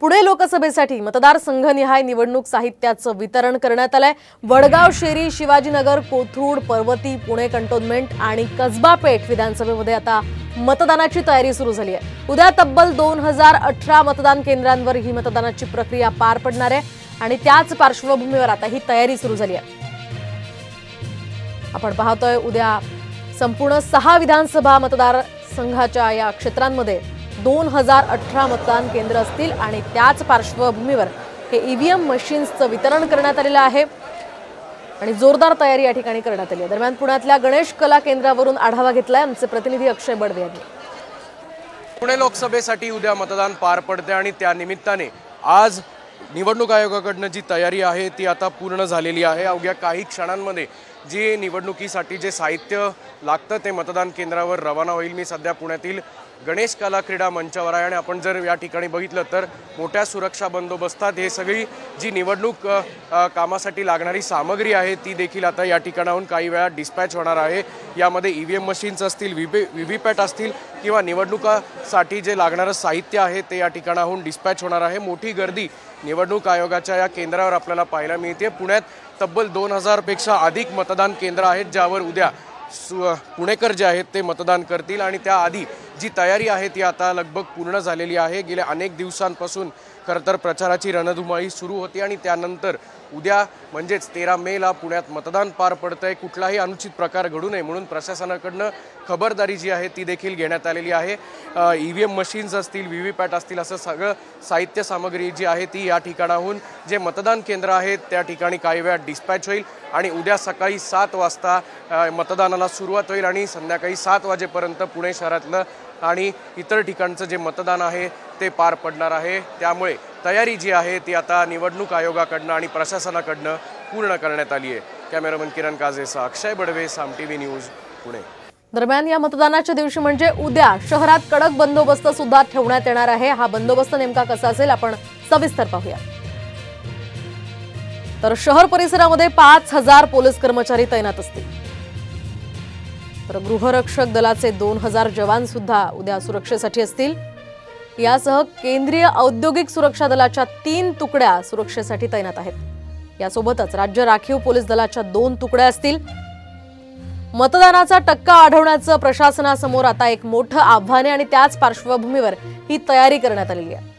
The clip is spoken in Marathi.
पुणे लोकसभेसाठी मतदारसंघनिहाय निवडणूक साहित्याचं वितरण करण्यात आलंय. वडगाव शेरी शिवाजीनगर कोथरूड पर्वती पुणे कंटोन्मेंट आणि कसबा पेठ विधानसभेमध्ये आता मतदानाची तयारी सुरू झाली आहे. उद्या तब्बल दोन हजार अठरा मतदान केंद्रांवर ही मतदानाची प्रक्रिया पार पडणार आहे आणि त्याच पार्श्वभूमीवर आता ही तयारी सुरू झाली आहे. आपण पाहतोय उद्या संपूर्ण सहा विधानसभा मतदारसंघाच्या या क्षेत्रांमध्ये दोन हजार अठरा मतदान केंद्र असतील आणि त्याच पार्श्वभूमीवर हे ईव्हीएम मशीन्सचं वितरण करण्यात आलेलं आहे. आणि जोरदार तयारी या ठिकाणी करण्यात आली आहे. दरम्यान पुण्यातल्या गणेश कला केंद्रावरून आढावा घेतलाय आमचे प्रतिनिधी अक्षय बडवे यांनी. पुणे लोकसभेसाठी उद्या मतदान पार पडते आणि त्या निमित्ताने आज निवडणूक आयोगाकडनं जी तयारी आहे ती आता पूर्ण झालेली आहे. अवघ्या काही क्षणांमध्ये जी निवडणुकीसाठी जे साहित्य लागतं ते मतदान केंद्रावर रवाना होईल. मी सध्या पुण्यातील गणेश कला क्रीडा मंचावर आहे आणि आपण जर या ठिकाणी बघितलं तर मोठ्या सुरक्षा बंदोबस्तात हे सगळी जी निवडणूक कामासाठी लागणारी सामग्री आहे ती देखील आता या ठिकाणाहून काही वेळा डिस्पॅच होणार आहे. यामध्ये ई व्ही एम मशीन्स असतील व्ही व्ही व्ही पॅट असतील किंवा निवडणुकासाठी जे लागणारं साहित्य आहे ते या ठिकाणाहून डिस्पॅच होणार आहे. मोठी गर्दी निवडणूक आयोगाच्या या केंद्रावर आपल्याला पाहायला मिळते. पुण्यात तब्बल दोन हजारपेक्षा अधिक मतदान केंद्र आहेत ज्यावर उद्या सु पुणेकर जे आहेत ते मतदान करतील. आणि त्याआधी जी तयारी आहे ती आता लगभग पूर्ण झालेली आहे. गेल्या अनेक दिवसांपासून खरं तर प्रचाराची रणधुमाळी सुरू होती आणि त्यानंतर उद्या म्हणजेच तेरा मेला पुण्यात मतदान पार पडतं आहे कुठलाही अनुचित प्रकार घडू नये म्हणून प्रशासनाकडनं खबरदारी जी आहे ती देखील घेण्यात आलेली आहे. ई व्ही एम मशीन्स असतील व्ही व्ही पॅट असतील असं सगळं साहित्य सामग्री जी आहे ती या ठिकाणाहून जे मतदान केंद्र आहेत त्या ठिकाणी काही वेळात डिस्पॅच होईल आणि उद्या सकाळी सात वाजता मतदानाला सुरुवात होईल आणि संध्याकाळी सात वाजेपर्यंत पुणे शहरातलं आणि इतर ठिकाणचं जे मतदान आहे ते पार पडणार आहे. त्यामुळे तयारी जी आहे ती आता निवडणूक आयोगाकडनं आणि प्रशासनाकडनं पूर्ण करण्यात आली आहे. Cameraman Kiran काजेसह Akshay Badave Saam T V news Pune. दरम्यान या मतदानाच्या दिवशी म्हणजे उद्या शहरात कडक बंदोबस्त सुद्धा ठेवण्यात येणार आहे. हा बंदोबस्त नेमका कसा असेल आपण सविस्तर पाहूया तर शहर परिसरामध्ये पाच हजार पोलीस कर्मचारी तैनात असतील. तर गृहरक्षक दलाचे दोन हजार जवान सुद्धा उद्या सुरक्षेसाठी असतील. यासह केंद्रीय औद्योगिक सुरक्षा दलाच्या तीन तुकड्या सुरक्षेसाठी तैनात आहेत. यासोबतच राज्य राखीव पोलीस दलाच्या दोन तुकड्या असतील. मतदानाचा टक्का वाढवण्याचं प्रशासनासमोर आता एक मोठं आव्हान आहे आणि त्याच पार्श्वभूमीवर ही तयारी करण्यात आलेली आहे.